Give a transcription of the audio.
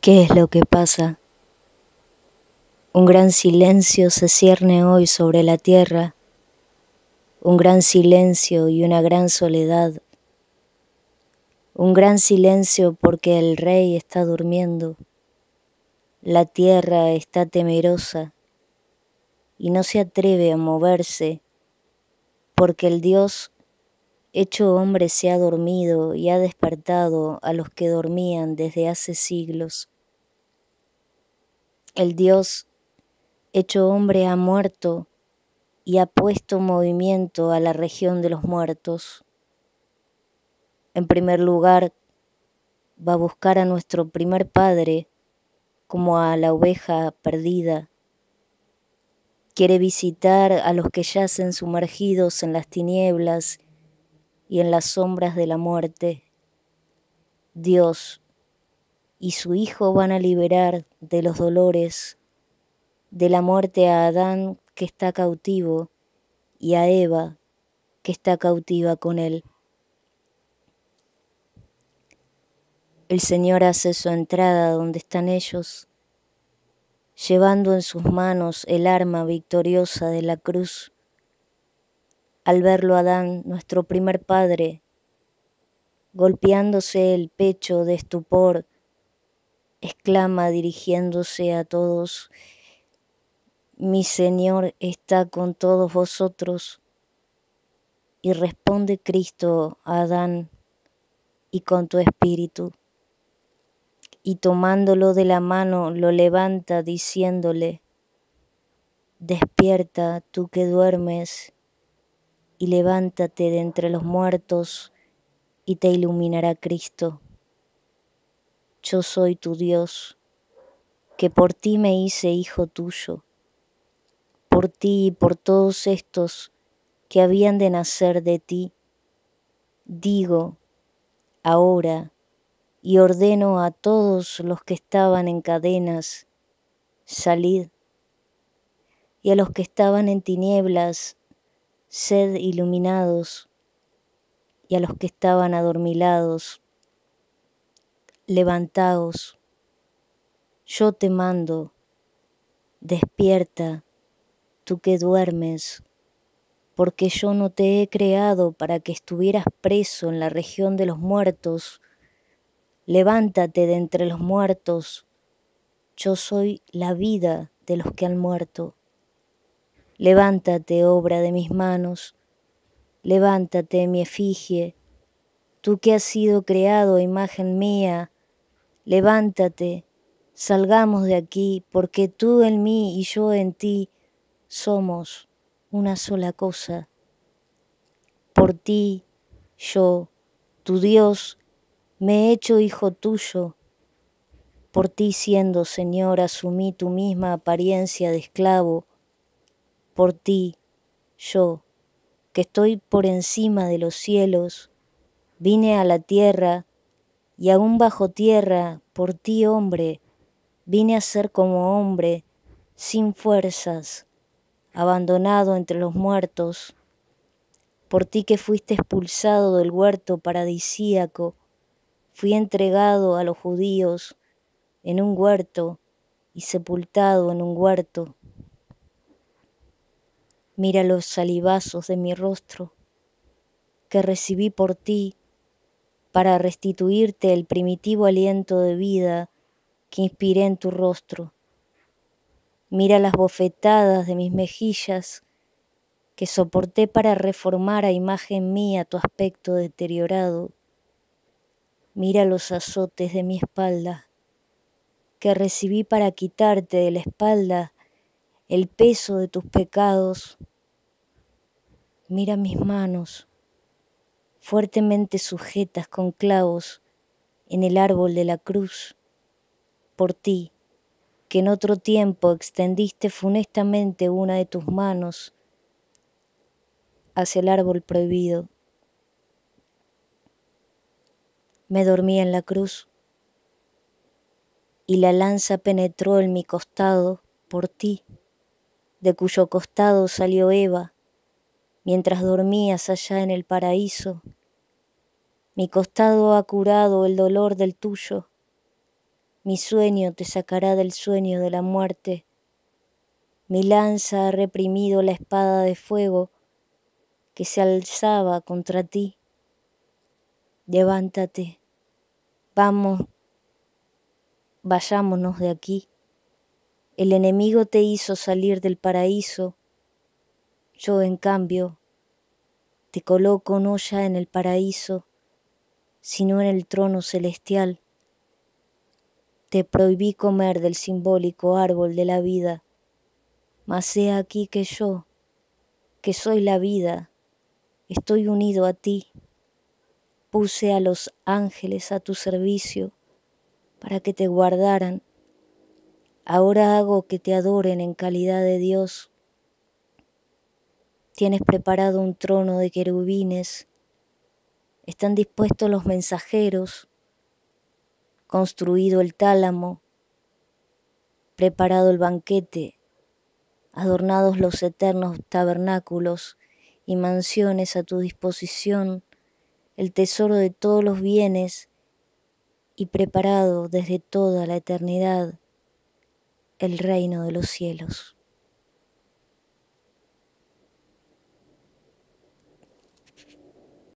¿Qué es lo que pasa? Un gran silencio se cierne hoy sobre la tierra, un gran silencio y una gran soledad. Un gran silencio porque el rey está durmiendo, la tierra está temerosa y no se atreve a moverse porque el Dios hecho hombre se ha dormido y ha despertado a los que dormían desde hace siglos. El Dios hecho hombre ha muerto y ha puesto movimiento a la región de los muertos. En primer lugar, va a buscar a nuestro primer padre como a la oveja perdida. Quiere visitar a los que yacen sumergidos en las tinieblas y en las sombras de la muerte. Dios y su Hijo van a liberar de los dolores, de la muerte a Adán que está cautivo y a Eva que está cautiva con él. El Señor hace su entrada donde están ellos, llevando en sus manos el arma victoriosa de la cruz al verlo Adán, nuestro primer padre, golpeándose el pecho de estupor, exclama dirigiéndose a todos, mi Señor está con todos vosotros. Y responde Cristo a Adán, y con tu espíritu. Y tomándolo de la mano lo levanta diciéndole, despierta tú que duermes y levántate de entre los muertos y te iluminará Cristo. Yo soy tu Dios, que por ti me hice hijo tuyo, por ti y por todos estos que habían de nacer de ti. Digo ahora y ordeno a todos los que estaban en cadenas, salid, y a los que estaban en tinieblas, sed iluminados, y a los que estaban adormilados, levantaos, yo te mando, despierta, tú que duermes, porque yo no te he creado para que estuvieras preso en la región de los muertos, levántate de entre los muertos, yo soy la vida de los que han muerto. Levántate, obra de mis manos, levántate, mi efigie, tú que has sido creado imagen mía, levántate, salgamos de aquí, porque tú en mí y yo en ti somos una sola cosa. Por ti, yo, tu Dios, me he hecho hijo tuyo. Por ti siendo Señor asumí tu misma apariencia de esclavo por ti, yo, que estoy por encima de los cielos, vine a la tierra y aún bajo tierra, por ti, hombre, vine a ser como hombre, sin fuerzas, abandonado entre los muertos, por ti que fuiste expulsado del huerto paradisíaco, fui entregado a los judíos en un huerto y sepultado en un huerto Mira los salivazos de mi rostro que recibí por ti para restituirte el primitivo aliento de vida que inspiré en tu rostro. Mira las bofetadas de mis mejillas que soporté para reformar a imagen mía tu aspecto deteriorado. Mira los azotes de mi espalda que recibí para quitarte de la espalda el peso de tus pecados. Mira mis manos, fuertemente sujetas con clavos en el árbol de la cruz, por ti, que en otro tiempo extendiste funestamente una de tus manos hacia el árbol prohibido. Me dormí en la cruz y la lanza penetró en mi costado por ti de cuyo costado salió Eva, mientras dormías allá en el paraíso. Mi costado ha curado el dolor del tuyo, mi sueño te sacará del sueño de la muerte. Mi lanza ha reprimido la espada de fuego que se alzaba contra ti. Levántate, vamos, vayámonos de aquí. El enemigo te hizo salir del paraíso, yo en cambio te coloco no ya en el paraíso, sino en el trono celestial. Te prohibí comer del simbólico árbol de la vida, mas he aquí que yo, que soy la vida, estoy unido a ti. Puse a los ángeles a tu servicio para que te guardaran Ahora hago que te adoren en calidad de Dios. Tienes preparado un trono de querubines. Están dispuestos los mensajeros, construido el tálamo, preparado el banquete, adornados los eternos tabernáculos y mansiones a tu disposición, el tesoro de todos los bienes y preparado desde toda la eternidad el reino de los cielos.